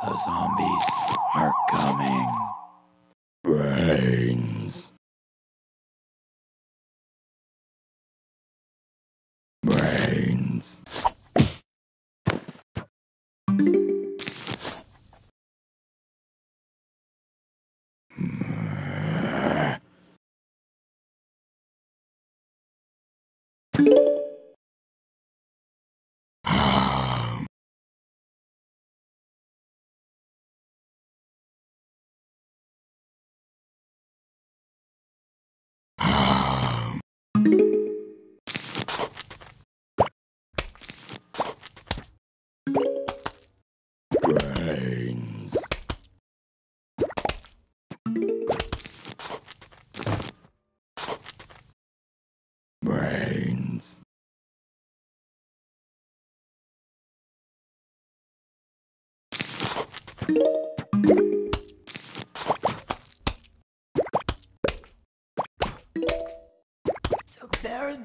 The zombies are coming. Brains. Brains. So Baron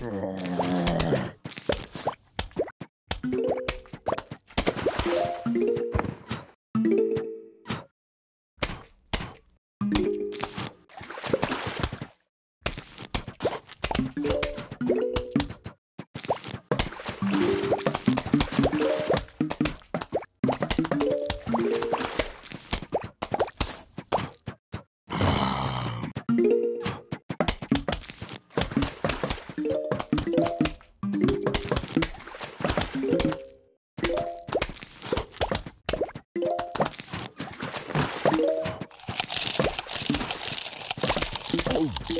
you. you